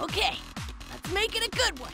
Okay, let's make it a good one.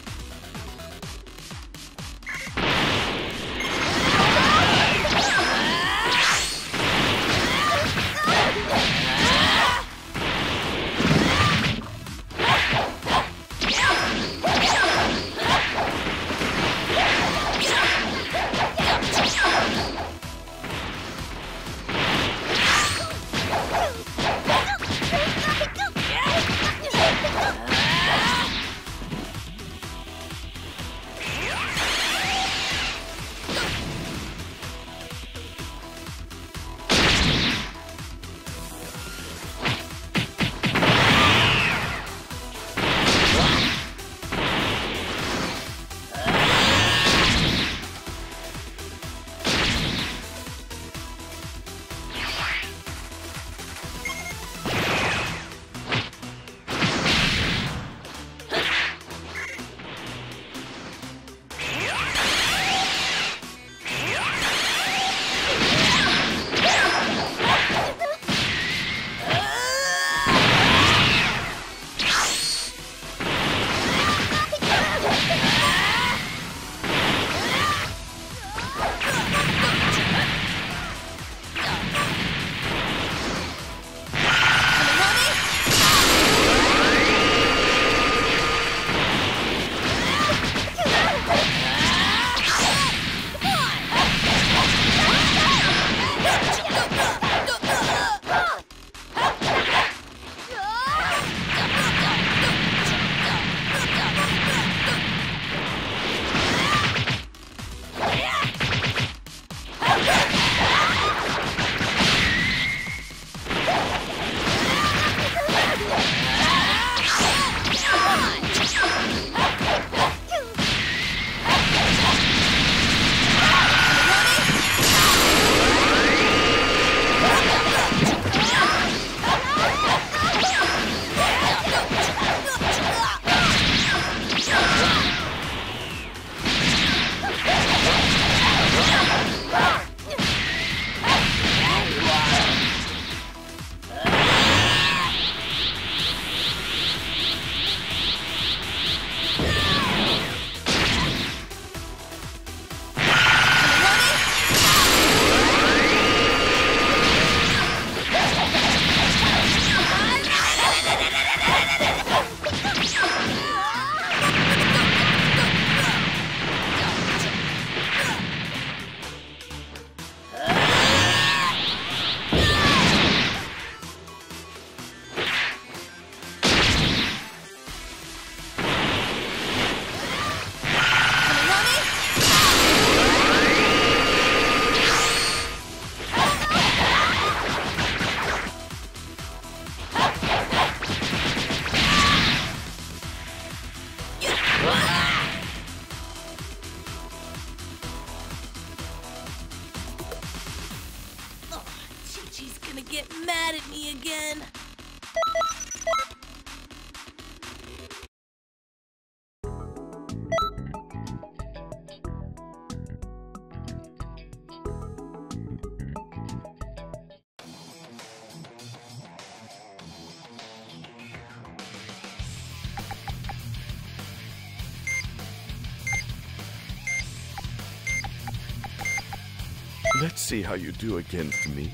Let's see how you do against me.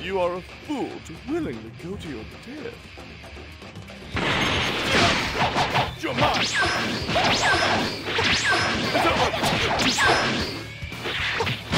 You are a fool to willingly go to your death. You're mine! あっ!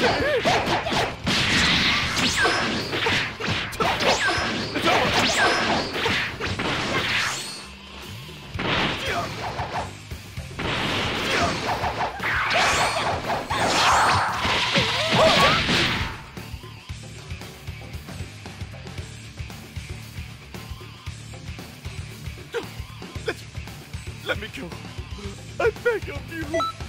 Yeah! Let me go. I beg of you.